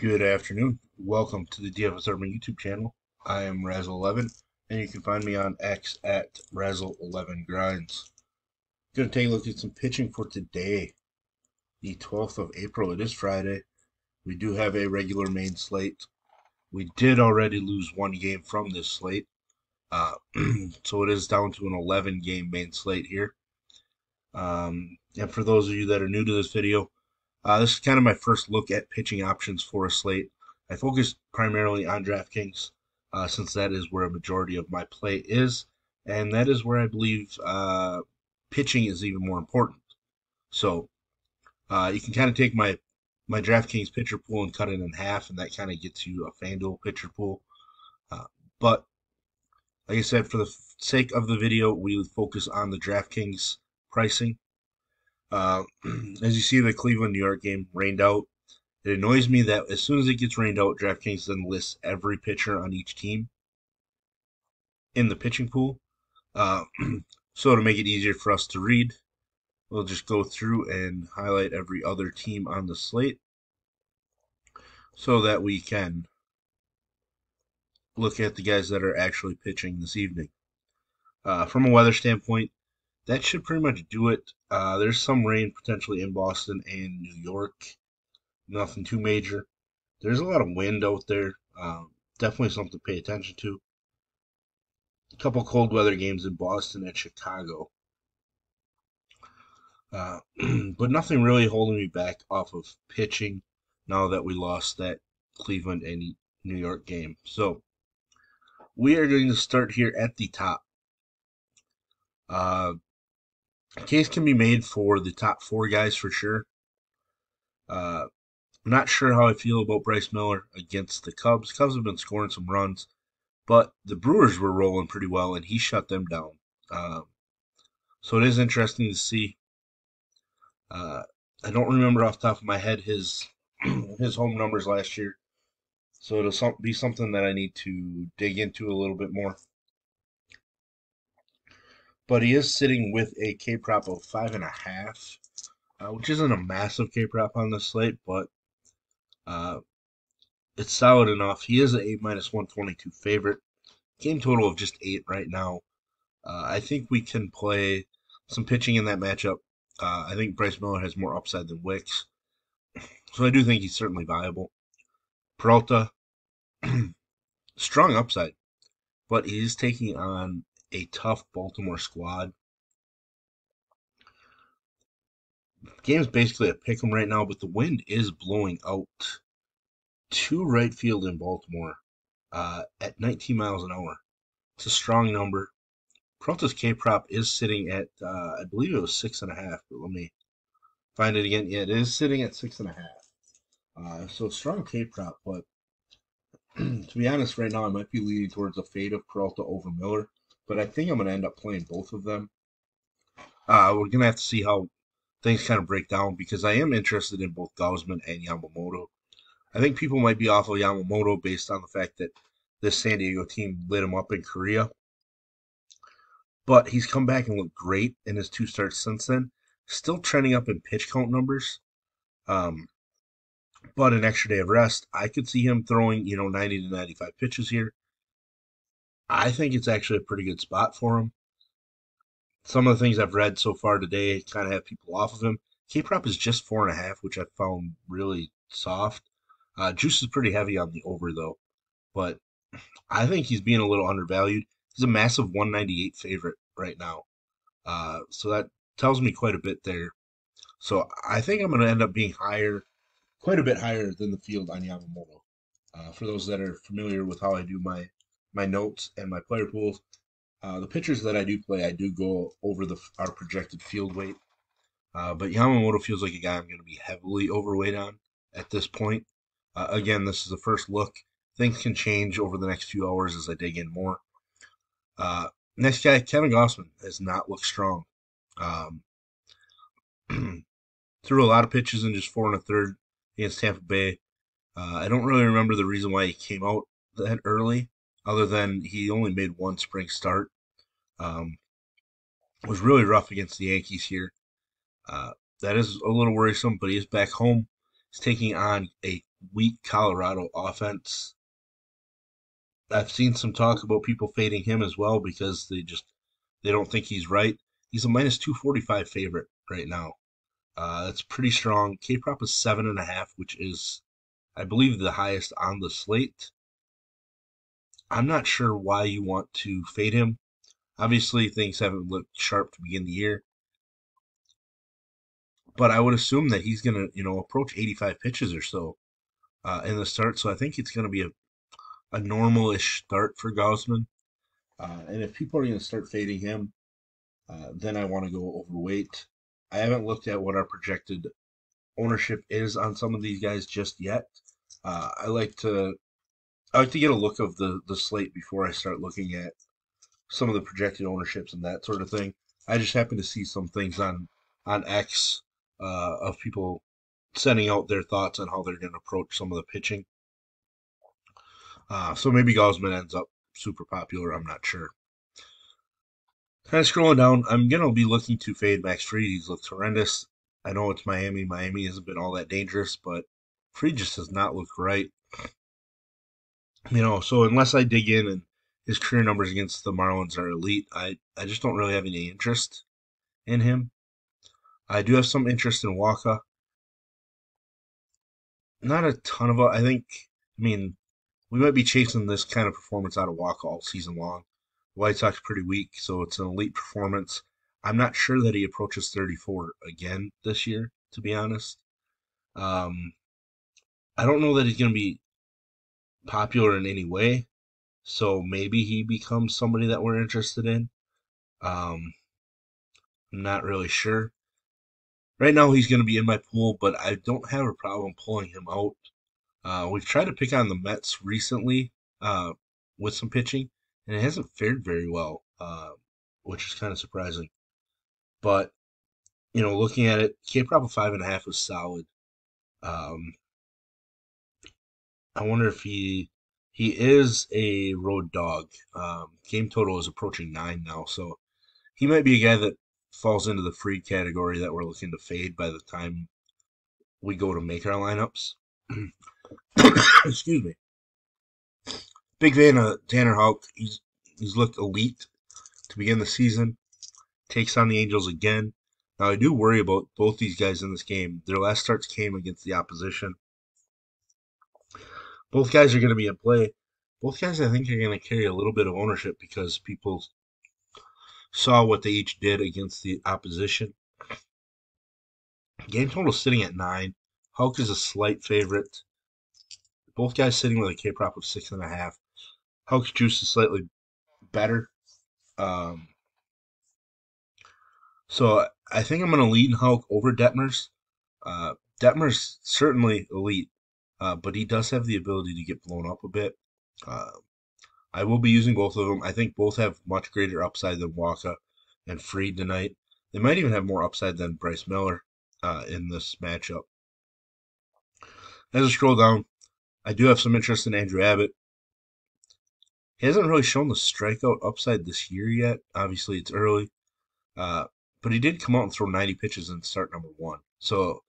Good afternoon. Welcome to the DFS Army YouTube channel. I am Razzle11, and you can find me on X at Razzle11Grinds. Going to take a look at some pitching for today, the 12th of April. It is Friday. We do have a regular main slate. We did already lose one game from this slate, uh, so it is down to an 11 game main slate here. Um, and for those of you that are new to this video, uh, this is kind of my first look at pitching options for a slate. I focus primarily on DraftKings uh, since that is where a majority of my play is, and that is where I believe uh, pitching is even more important. So uh, you can kind of take my my DraftKings pitcher pool and cut it in half, and that kind of gets you a FanDuel pitcher pool. Uh, but like I said, for the sake of the video, we focus on the DraftKings pricing. Uh, as you see, the Cleveland New York game rained out. It annoys me that as soon as it gets rained out, DraftKings then lists every pitcher on each team in the pitching pool. Uh, so to make it easier for us to read, we'll just go through and highlight every other team on the slate so that we can look at the guys that are actually pitching this evening. Uh, from a weather standpoint, that should pretty much do it. Uh, there's some rain potentially in Boston and New York. Nothing too major. There's a lot of wind out there. Um, definitely something to pay attention to. A couple cold weather games in Boston and Chicago. Uh, but nothing really holding me back off of pitching now that we lost that Cleveland and New York game. So we are going to start here at the top. Uh, case can be made for the top four guys for sure. Uh, I'm not sure how I feel about Bryce Miller against the Cubs. Cubs have been scoring some runs, but the Brewers were rolling pretty well, and he shut them down. Uh, so it is interesting to see. Uh, I don't remember off the top of my head his his home numbers last year, so it'll be something that I need to dig into a little bit more but he is sitting with a K prop of five and a half, uh, which isn't a massive K prop on the slate, but uh, it's solid enough. He is a minus one twenty two favorite. Game total of just eight right now. Uh, I think we can play some pitching in that matchup. Uh, I think Bryce Miller has more upside than Wicks, so I do think he's certainly viable. Peralta, strong upside, but he's taking on a tough Baltimore squad. game's basically a pick 'em right now, but the wind is blowing out to right field in Baltimore uh, at 19 miles an hour. It's a strong number. Peralta's K prop is sitting at, uh, I believe it was six and a half, but let me find it again. Yeah, it is sitting at six and a half. Uh, so strong K prop, but to be honest, right now I might be leaning towards a fade of Peralta over Miller but I think I'm going to end up playing both of them. Uh, we're going to have to see how things kind of break down because I am interested in both Gausman and Yamamoto. I think people might be off of Yamamoto based on the fact that this San Diego team lit him up in Korea. But he's come back and looked great in his two starts since then. Still trending up in pitch count numbers. Um, but an extra day of rest, I could see him throwing, you know, 90 to 95 pitches here. I think it's actually a pretty good spot for him. Some of the things I've read so far today kind of have people off of him. K prop is just four and a half, which I found really soft. Uh, juice is pretty heavy on the over though, but I think he's being a little undervalued. He's a massive 198 favorite right now, uh, so that tells me quite a bit there. So I think I'm going to end up being higher, quite a bit higher than the field on Yamamoto. Uh, for those that are familiar with how I do my my notes and my player pools. Uh, the pitchers that I do play, I do go over the our projected field weight. Uh, but Yamamoto feels like a guy I'm going to be heavily overweight on at this point. Uh, again, this is the first look. Things can change over the next few hours as I dig in more. Uh, next guy, Kevin Gausman, has not looked strong. Um, threw a lot of pitches in just four and a third against Tampa Bay. Uh, I don't really remember the reason why he came out that early other than he only made one spring start. Um, was really rough against the Yankees here. Uh, that is a little worrisome, but he is back home. He's taking on a weak Colorado offense. I've seen some talk about people fading him as well because they just they don't think he's right. He's a minus 245 favorite right now. Uh, that's pretty strong. K prop is seven and a half, which is, I believe, the highest on the slate. I'm not sure why you want to fade him. Obviously, things haven't looked sharp to begin the year, but I would assume that he's going to, you know, approach 85 pitches or so uh, in the start. So I think it's going to be a, a normal-ish start for Gausman. Uh, and if people are going to start fading him, uh, then I want to go overweight. I haven't looked at what our projected ownership is on some of these guys just yet. Uh, I like to I like to get a look of the the slate before I start looking at some of the projected ownerships and that sort of thing. I just happen to see some things on on X uh, of people sending out their thoughts on how they're going to approach some of the pitching. Uh, so maybe Gausman ends up super popular. I'm not sure. Kind of scrolling down, I'm going to be looking to fade Max Fried. He's looked horrendous. I know it's Miami. Miami hasn't been all that dangerous, but Fried just does not look right. You know, so unless I dig in and his career numbers against the Marlins are elite, I, I just don't really have any interest in him. I do have some interest in Wacha. Not a ton of. I think, I mean, we might be chasing this kind of performance out of Wacha all season long. White Sox pretty weak, so it's an elite performance. I'm not sure that he approaches 34 again this year, to be honest. Um, I don't know that he's going to be popular in any way, so maybe he becomes somebody that we're interested in. Um, I'm not really sure. Right now, he's going to be in my pool, but I don't have a problem pulling him out. Uh, we've tried to pick on the Mets recently uh, with some pitching, and it hasn't fared very well, uh, which is kind of surprising. But you know, looking at it, K prop of five and a half is solid. Um, I wonder if he he is a road dog. Um, game total is approaching nine now, so he might be a guy that falls into the free category that we're looking to fade by the time we go to make our lineups. Excuse me big fan of Tanner Houck. He's he's looked elite to begin the season. Takes on the Angels again. Now I do worry about both these guys in this game. Their last starts came against the opposition. Both guys are going to be in play. Both guys, I think, are going to carry a little bit of ownership because people saw what they each did against the opposition. Game total sitting at nine. Houck is a slight favorite. Both guys sitting with a K prop of six and a half. Houck's juice is slightly better. Um, so I think I'm going to lean Houck over Detmers. Uh, Detmer's certainly elite, uh, but he does have the ability to get blown up a bit. Uh, I will be using both of them. I think both have much greater upside than Wacha and Fried tonight. They might even have more upside than Bryce Miller uh, in this matchup. As I scroll down, I do have some interest in Andrew Abbott. He hasn't really shown the strikeout upside this year yet. Obviously, it's early. Uh, but he did come out and throw 90 pitches in start number one. So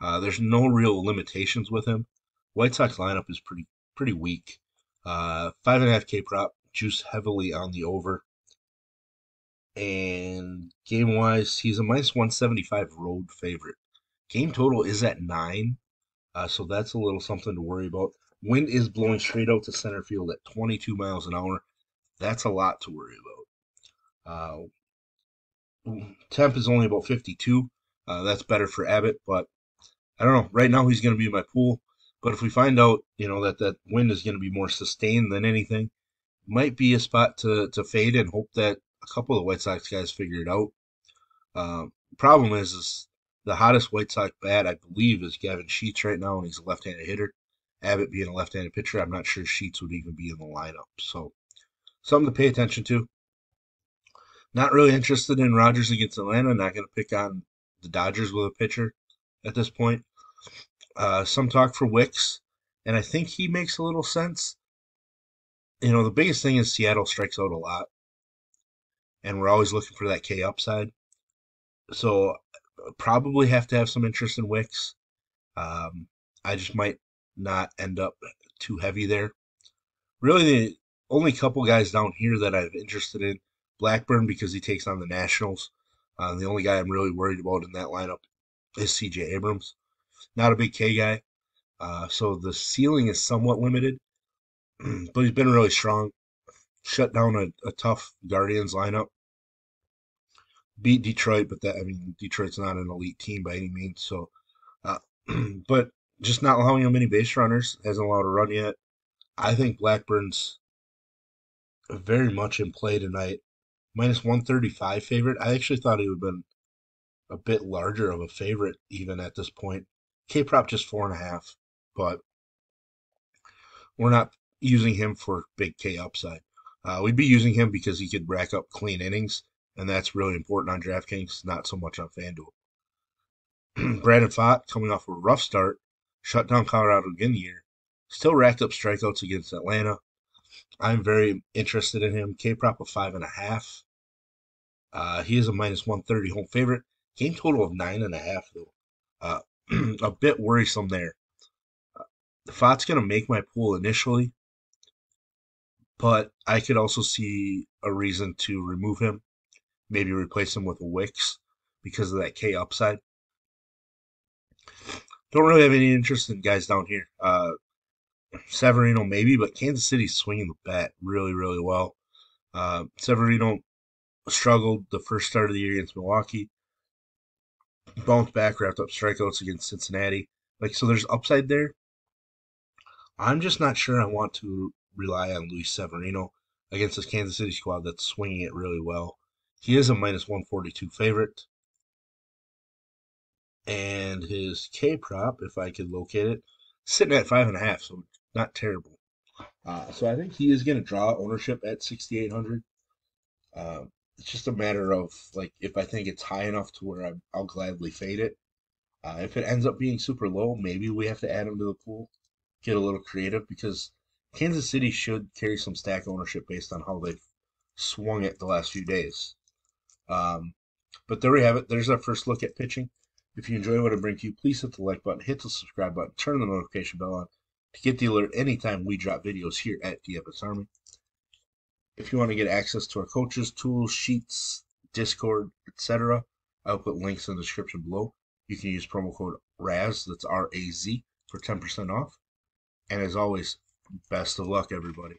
uh, there's no real limitations with him. White Sox lineup is pretty pretty weak. Uh, five and a half K prop, juice heavily on the over. And game wise, he's a minus 175 road favorite. Game total is at nine, uh, so that's a little something to worry about. Wind is blowing straight out to center field at 22 miles an hour. That's a lot to worry about. Uh, temp is only about 52. Uh, that's better for Abbott, but I don't know. Right now, he's going to be in my pool. But if we find out, you know, that that wind is going to be more sustained than anything, might be a spot to, to fade and hope that a couple of White Sox guys figure it out. Uh, problem is, is the hottest White Sox bat, I believe, is Gavin Sheets right now, and he's a left-handed hitter. Abbott being a left-handed pitcher, I'm not sure Sheets would even be in the lineup. So something to pay attention to. Not really interested in Rogers against Atlanta. Not going to pick on the Dodgers with a pitcher at this point. Uh, some talk for Wicks, and I think he makes a little sense. You know, the biggest thing is Seattle strikes out a lot, and we're always looking for that K upside. So probably have to have some interest in Wicks. Um, I just might not end up too heavy there. Really, the only couple guys down here that I'm interested in Blackburn because he takes on the Nationals. Uh, the only guy I'm really worried about in that lineup is CJ Abrams. Not a big K guy, uh, so the ceiling is somewhat limited, but he's been really strong. Shut down a, a tough Guardians lineup. Beat Detroit, but that I mean Detroit's not an elite team by any means. So, uh, but just not allowing him many base runners hasn't allowed a run yet. I think Blackburn's very much in play tonight. Minus 135 favorite. I actually thought he would have been a bit larger of a favorite even at this point. K prop just four and a half, but we're not using him for big K upside. Uh, we'd be using him because he could rack up clean innings, and that's really important on DraftKings, not so much on FanDuel. Brandon Pfaadt, coming off a rough start, shut down Colorado again the year, still racked up strikeouts against Atlanta. I'm very interested in him. K prop of five and a half. Uh, he is a minus 130 home favorite. Game total of nine and a half, though. Uh, a bit worrisome there. Pfaadt's going to make my pool initially, but I could also see a reason to remove him, maybe replace him with a Wicks because of that K upside. Don't really have any interest in guys down here. Uh, Severino maybe, but Kansas City's swinging the bat really, really well. Uh, Severino struggled the first start of the year against Milwaukee, bounced back, wrapped up strikeouts against Cincinnati. Like so, there's upside there. I'm just not sure I want to rely on Luis Severino against this Kansas City squad that's swinging it really well. He is a minus 142 favorite. And his K prop, if I could locate it, sitting at five and a half, so not terrible. Uh, so I think he is going to draw ownership at 6,800. Uh, it's just a matter of like if I think it's high enough to where i will gladly fade it. Uh, if it ends up being super low, maybe we have to add him to the pool, get a little creative because Kansas City should carry some stack ownership based on how they've swung it the last few days. Um, but there we have it. There's our first look at pitching. If you enjoy what I bring to you, please hit the like button, hit the subscribe button, turn the notification bell on to get the alert anytime we drop videos here at DFS Army. If you want to get access to our coaches, tools, sheets, Discord, etc., I'll put links in the description below. You can use promo code RAZ, that's R A Z, for 10% off. And as always, best of luck, everybody.